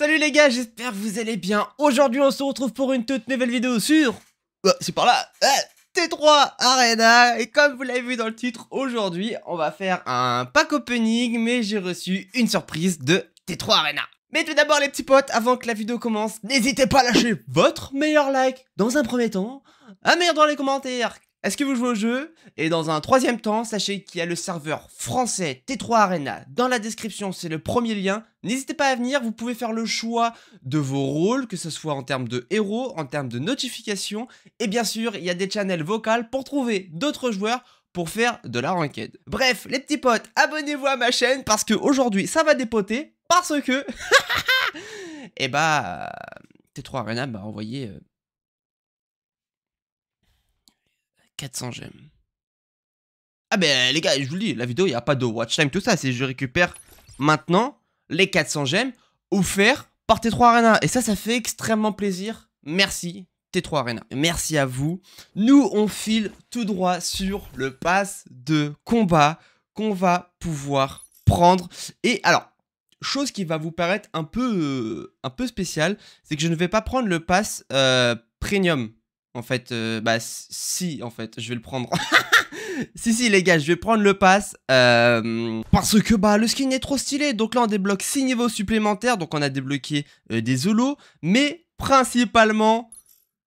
Salut les gars, j'espère que vous allez bien. Aujourd'hui, on se retrouve pour une toute nouvelle vidéo sur... Bah, c'est par là T3 Arena Et comme vous l'avez vu dans le titre, aujourd'hui, on va faire un pack opening, mais j'ai reçu une surprise de T3 Arena. Mais tout d'abord les petits potes, avant que la vidéo commence, n'hésitez pas à lâcher votre meilleur like dans un premier temps, à mettre dans les commentaires est-ce que vous jouez au jeu? Et dans un troisième temps, sachez qu'il y a le serveur français T3 Arena. Dans la description, c'est le premier lien. N'hésitez pas à venir, vous pouvez faire le choix de vos rôles, que ce soit en termes de héros, en termes de notifications. Et bien sûr, il y a des channels vocales pour trouver d'autres joueurs pour faire de la ranked. Bref, les petits potes, abonnez-vous à ma chaîne parce qu'aujourd'hui, ça va dépoter. Parce que... Et eh bah... T3 Arena m'a envoyé... Euh, 400 gemmes. Ah ben les gars, je vous le dis, la vidéo, il n'y a pas de watch time, tout ça. C'est je récupère maintenant les 400 gemmes offerts par T3 Arena. Et ça, ça fait extrêmement plaisir. Merci T3 Arena. Merci à vous. Nous, on file tout droit sur le pass de combat qu'on va pouvoir prendre. Et alors, chose qui va vous paraître un peu, euh, un peu spéciale, c'est que je ne vais pas prendre le pass euh, premium. En fait, euh, bah si, en fait, je vais le prendre. si, si, les gars, je vais prendre le pass. Euh, parce que, bah, le skin est trop stylé. Donc là, on débloque 6 niveaux supplémentaires. Donc on a débloqué euh, des holos. Mais principalement,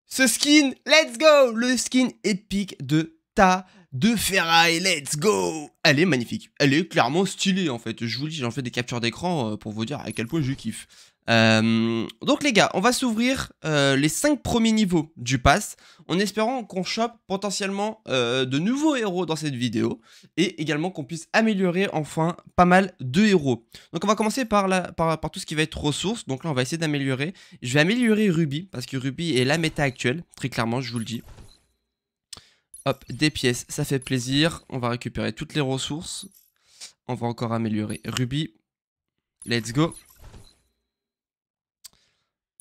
ce skin, let's go Le skin épique de Ta de Ferraille, let's go Elle est magnifique. Elle est clairement stylée, en fait. Je vous dis, j'en fais des captures d'écran pour vous dire à quel point je kiffe. Euh, donc les gars, on va s'ouvrir euh, les 5 premiers niveaux du pass en espérant qu'on chope potentiellement euh, de nouveaux héros dans cette vidéo et également qu'on puisse améliorer enfin pas mal de héros. Donc on va commencer par, la, par, tout ce qui va être ressources, donc là on va essayer d'améliorer. Je vais améliorer Ruby parce que Ruby est la méta actuelle, très clairement je vous le dis. Hop, des pièces, ça fait plaisir. On va récupérer toutes les ressources. On va encore améliorer Ruby. Let's go.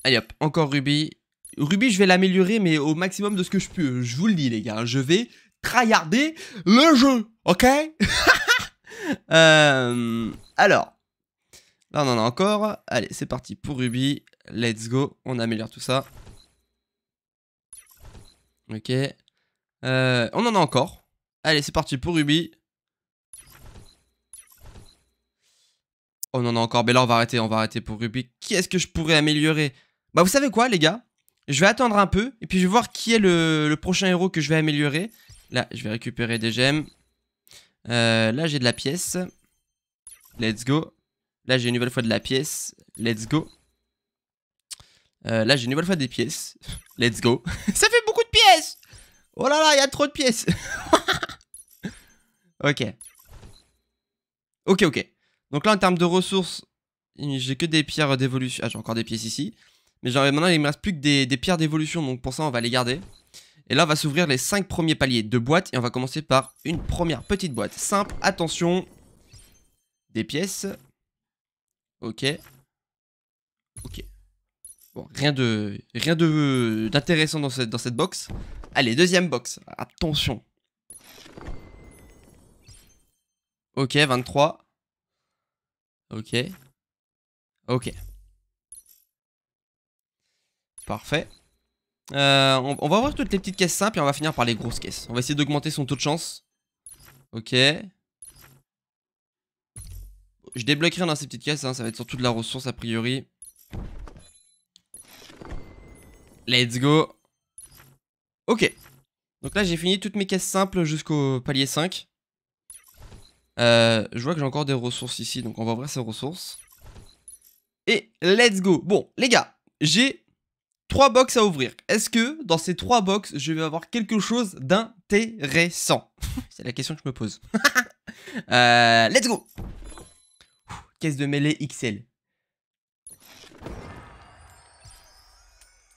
Allez hop, encore Ruby. Ruby, je vais l'améliorer, mais au maximum de ce que je peux. Je vous le dis, les gars. Je vais tryharder le jeu, ok? Euh, Alors, là, on en a encore. Allez, c'est parti pour Ruby. Let's go. On améliore tout ça. Ok. Euh, on en a encore. Allez, c'est parti pour Ruby. On en a encore. Mais là, on va arrêter. On va arrêter pour Ruby. Qui est-ce que je pourrais améliorer? Bah vous savez quoi les gars? Je vais attendre un peu et puis je vais voir qui est le, prochain héros que je vais améliorer. Là, je vais récupérer des gemmes. Euh, là, j'ai de la pièce. Let's go. Là, j'ai une nouvelle fois de la pièce. Let's go. Euh, là, j'ai une nouvelle fois des pièces. Let's go. Ça fait beaucoup de pièces Oh là là, il y a trop de pièces Ok. Ok, ok. Donc là, en termes de ressources, j'ai que des pierres d'évolution. Ah, j'ai encore des pièces ici. Mais genre maintenant il me reste plus que des, pierres d'évolution donc pour ça on va les garder. Et là on va s'ouvrir les 5 premiers paliers de boîtes et on va commencer par une première petite boîte simple. Attention, des pièces. Ok. Ok. Bon, rien de rien d'intéressant dans cette, dans cette box. Allez, deuxième box. Attention. Ok, 23. Ok. Ok. Parfait. Euh, on, va voir toutes les petites caisses simples et on va finir par les grosses caisses. On va essayer d'augmenter son taux de chance. Ok. Je débloquerai dans ces petites caisses, hein, ça va être surtout de la ressource a priori. Let's go. Ok. Donc là j'ai fini toutes mes caisses simples jusqu'au palier 5. Euh, je vois que j'ai encore des ressources ici, donc on va ouvrir ces ressources. Et let's go. Bon, les gars, j'ai Trois box à ouvrir. Est-ce que dans ces trois box, je vais avoir quelque chose d'intéressant? C'est la question que je me pose. Euh, let's go Caisse de mêlée XL.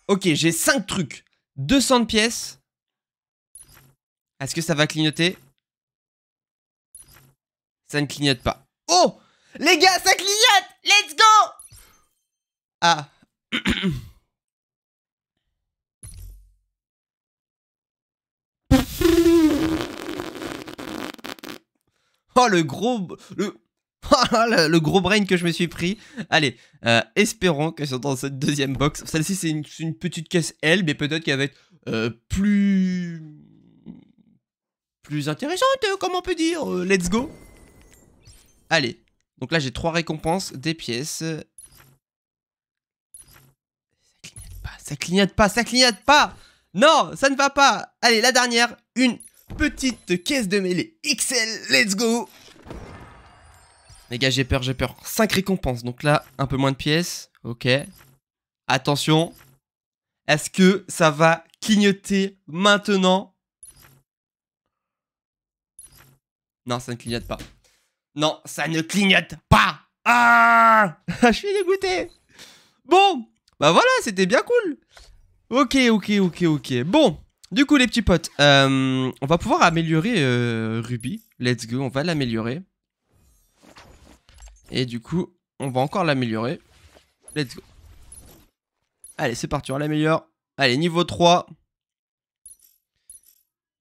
Ok, j'ai 5 trucs. 200 pièces. Est-ce que ça va clignoter? Ça ne clignote pas. Oh Les gars, ça clignote Let's go Ah Oh, le gros... Le... le, le gros brain que je me suis pris. Allez, euh, espérons que c'est dans cette deuxième box. Celle-ci, c'est une, petite caisse L, mais peut-être qu'elle va être euh, plus. plus intéressante, comment on peut dire. Euh, let's go. Allez. Donc là, j'ai trois récompenses, des pièces. Ça clignote pas, ça clignote pas, ça clignote pas. Non, ça ne va pas. Allez, la dernière, une petite caisse de mêlée XL. Let's go. Les gars, j'ai peur, j'ai peur. 5 récompenses. Donc là, un peu moins de pièces. Ok. Attention. Est-ce que ça va clignoter maintenant? Non, ça ne clignote pas. Non, ça ne clignote pas. Ah Je suis dégoûté. Bon, bah voilà, c'était bien cool. Ok, ok, ok, ok. Bon, du coup, les petits potes, euh, on va pouvoir améliorer euh, Ruby. Let's go, on va l'améliorer. Et du coup, on va encore l'améliorer. Let's go. Allez, c'est parti, on l'améliore. Allez, niveau 3.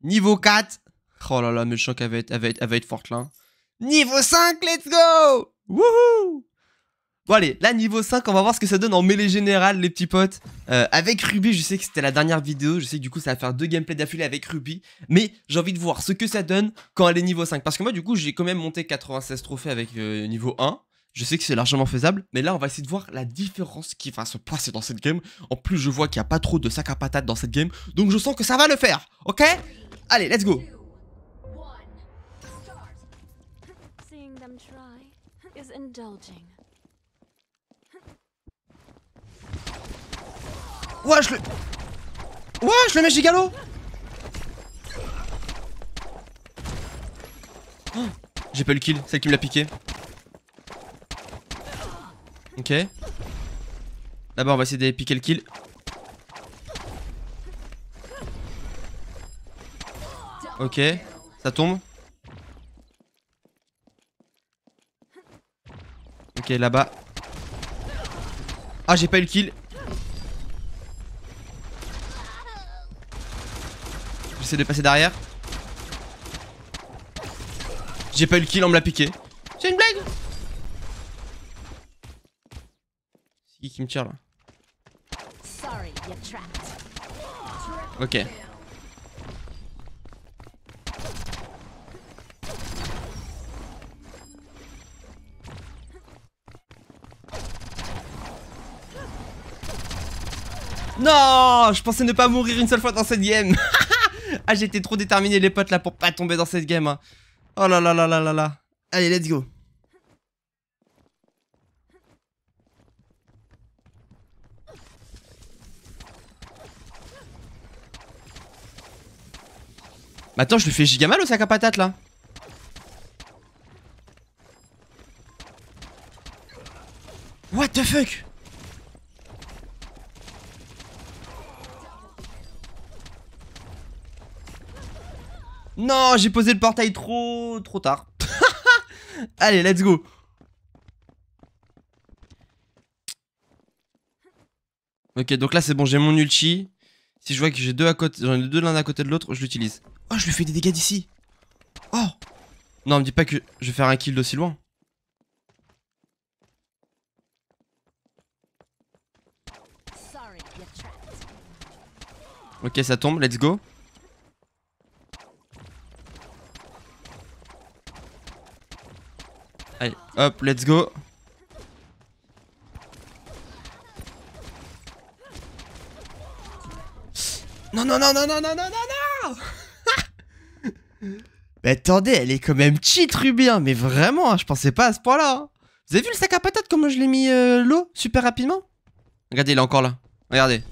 Niveau 4. Oh là là, méchant qu'elle va être, être, va être forte là. Niveau 5, let's go Wouhou Bon allez, là niveau 5, on va voir ce que ça donne en mêlée générale les petits potes. Euh, avec Ruby, je sais que c'était la dernière vidéo, je sais que du coup ça va faire deux gameplays d'affilée avec Ruby. Mais j'ai envie de voir ce que ça donne quand elle est niveau 5. Parce que moi du coup j'ai quand même monté 96 trophées avec euh, niveau 1. Je sais que c'est largement faisable, mais là on va essayer de voir la différence qui va se passer dans cette game. En plus je vois qu'il n'y a pas trop de sac à patates dans cette game, donc je sens que ça va le faire, ok? Allez, let's go Seeing them try is indulging. Je le... Je le mets gigalo Oh, J'ai pas eu le kill, celle qui me l'a piqué. Ok. Là-bas, on va essayer de piquer le kill. Ok, ça tombe. Ok, là-bas. Ah, j'ai pas eu le kill. J'essaie de passer derrière. J'ai pas eu le kill, on me l'a piqué. C'est une blague C'est qui qui me tire là. Ok. Non Je pensais ne pas mourir une seule fois dans cette game Ah j'étais trop déterminé les potes là pour pas tomber dans cette game hein. Oh là là là là là là. Allez let's go. Attends je lui fais giga mal au sac à patate là. What the fuck? Non, j'ai posé le portail trop trop tard. Allez, let's go. Ok, donc là c'est bon, j'ai mon ulti. Si je vois que j'ai deux à côté, j'en ai deux l'un à côté de l'autre, je l'utilise. Oh, je lui fais des dégâts d'ici. Oh. Non, me dis pas que je vais faire un kill d'aussi loin. Ok, ça tombe, let's go. Allez, hop, let's go. Non, non, non, non, non, non, non, non, non Mais attendez, elle est quand même cheat Ruby, hein, mais vraiment, hein, je pensais pas à ce point-là. hein. Vous avez vu le sac à patates, comment je l'ai mis euh, l'eau super rapidement? Regardez, il est encore là. Regardez.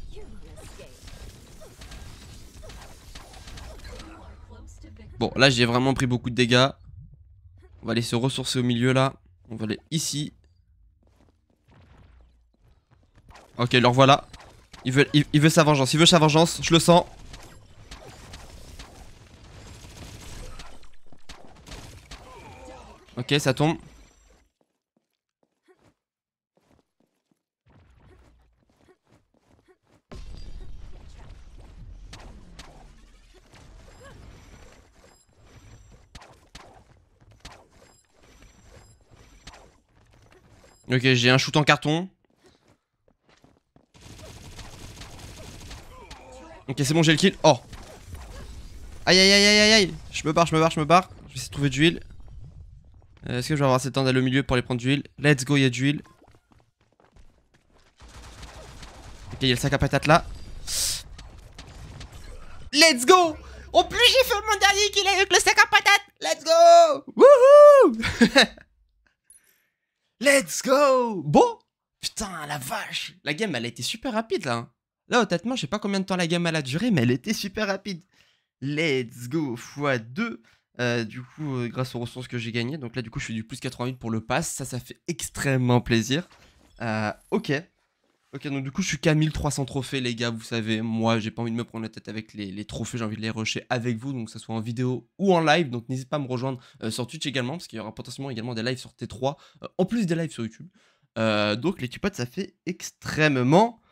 Bon, là j'ai vraiment pris beaucoup de dégâts. On va aller se ressourcer au milieu là. On va aller ici. Ok, le revoilà. Il veut, il, il veut sa vengeance, il veut sa vengeance, je le sens. Ok, ça tombe. Ok, j'ai un shoot en carton. Ok, c'est bon, j'ai le kill. Oh Aïe aïe aïe aïe aïe Je me barre, je me barre, je me barre. Je vais essayer de trouver du heal. Euh, Est-ce que je vais avoir assez de temps d'aller au milieu pour aller prendre du heal Let's go, il y a du heal. Ok, il y a le sac à patates là. Let's go En plus, j'ai fait mon dernier kill avec le sac à patates Let's go Wouhou Let's go Bon Putain, la vache La game, elle a été super rapide, là. hein. Là, honnêtement, je sais pas combien de temps la game, elle a duré, mais elle était super rapide. Let's go x2. Euh, du coup, euh, grâce aux ressources que j'ai gagnées. Donc là, du coup, je fais du plus 88 pour le pass. Ça, ça fait extrêmement plaisir. Euh, ok. Ok, donc du coup, je suis qu'à 1300 trophées, les gars. Vous savez, moi, j'ai pas envie de me prendre la tête avec les, les trophées. J'ai envie de les rusher avec vous, donc que ce soit en vidéo ou en live. Donc n'hésitez pas à me rejoindre euh, sur Twitch également, parce qu'il y aura potentiellement également des lives sur T3, euh, en plus des lives sur YouTube. Euh, donc potes, ça fait extrêmement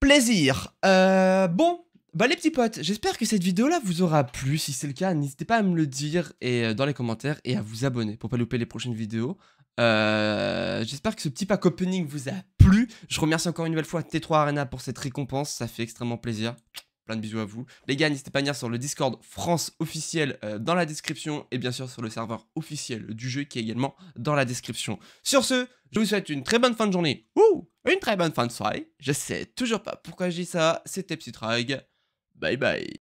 plaisir. Euh, bon, bah les petits potes, j'espère que cette vidéo là vous aura plu. Si c'est le cas, n'hésitez pas à me le dire et, dans les commentaires et à vous abonner pour pas louper les prochaines vidéos. J'espère que ce petit pack opening vous a plu. Je remercie encore une nouvelle fois T3 Arena pour cette récompense, ça fait extrêmement plaisir. Plein de bisous à vous. Les gars, n'hésitez pas à venir sur le Discord France officiel euh, dans la description et bien sûr sur le serveur officiel du jeu qui est également dans la description. Sur ce, je vous souhaite une très bonne fin de journée ou une très bonne fin de soirée. Je sais toujours pas pourquoi je dis ça. C'était Psytrag. Bye bye.